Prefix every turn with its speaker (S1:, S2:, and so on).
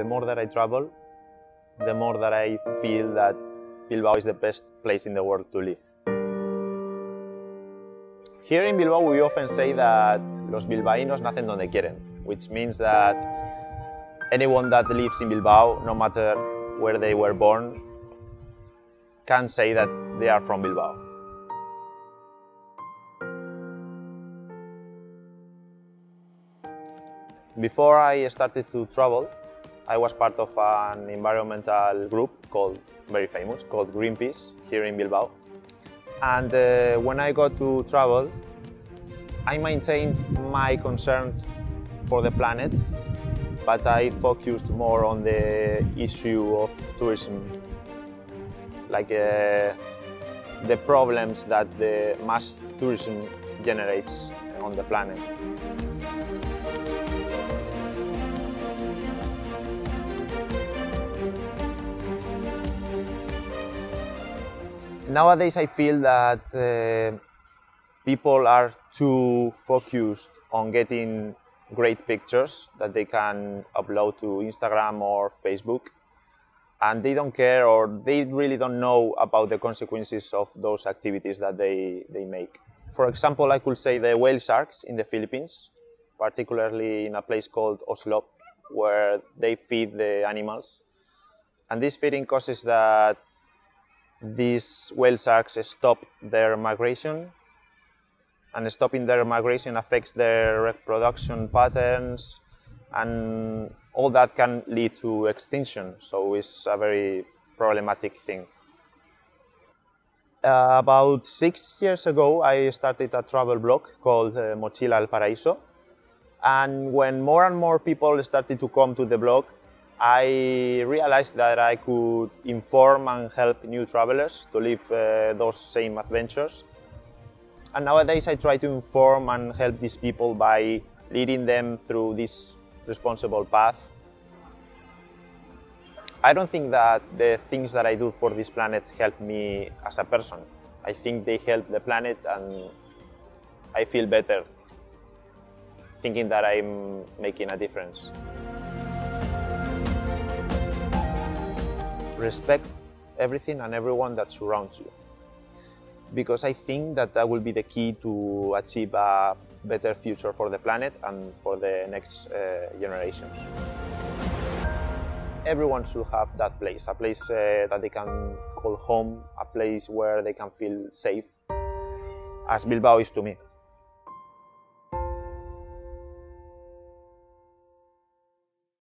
S1: The more that I travel, the more that I feel that Bilbao is the best place in the world to live. Here in Bilbao we often say that los bilbaínos nacen donde quieren, which means that anyone that lives in Bilbao, no matter where they were born, can say that they are from Bilbao. Before I started to travel, I was part of an environmental group called, very famous, called Greenpeace here in Bilbao. And uh, when I got to travel, I maintained my concern for the planet, but I focused more on the issue of tourism, like uh, the problems that the mass tourism generates on the planet. Nowadays, I feel that uh, people are too focused on getting great pictures that they can upload to Instagram or Facebook, and they don't care or they really don't know about the consequences of those activities that they, they make. For example, I could say the whale sharks in the Philippines, particularly in a place called Oslob, where they feed the animals. And this feeding causes that these whale sharks stop their migration and stopping their migration affects their reproduction patterns and all that can lead to extinction so it's a very problematic thing. Uh, about six years ago i started a travel blog called uh, mochila al paraíso and when more and more people started to come to the blog I realized that I could inform and help new travelers to live uh, those same adventures. And nowadays I try to inform and help these people by leading them through this responsible path. I don't think that the things that I do for this planet help me as a person. I think they help the planet and I feel better thinking that I'm making a difference. Respect everything and everyone that surrounds you. Because I think that that will be the key to achieve a better future for the planet and for the next uh, generations. Everyone should have that place, a place uh, that they can call home, a place where they can feel safe, as Bilbao is to me.